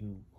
you